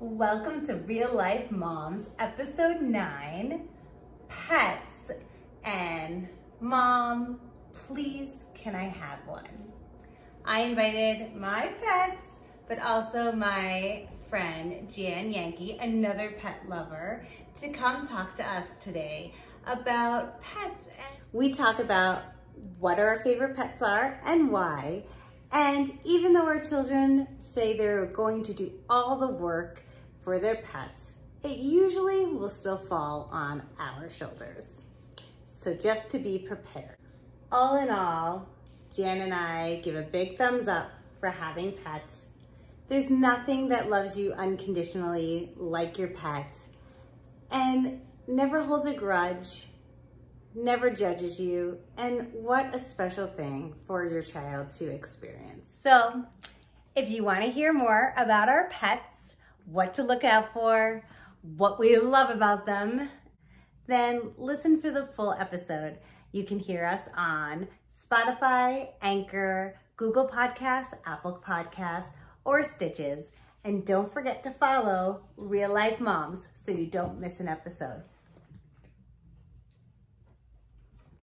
Welcome to Real Life Momz, episode nine, pets. And mom, please, can I have one? I invited my pets, but also my friend, Jann Yankee, another pet lover, to come talk to us today about pets. We talk about what our favorite pets are and why. And even though our children say they're going to do all the work for their pets, it usually will still fall on our shoulders. So just to be prepared. All in all, Jann and I give a big thumbs up for having pets. There's nothing that loves you unconditionally like your pet and never holds a grudge, never judges you, and what a special thing for your child to experience. So if you wanna hear more about our pets, what to look out for, what we love about them, then listen for the full episode. You can hear us on Spotify, Anchor, Google Podcasts, Apple Podcasts, or Stitcher. And don't forget to follow Real Life Momz so you don't miss an episode.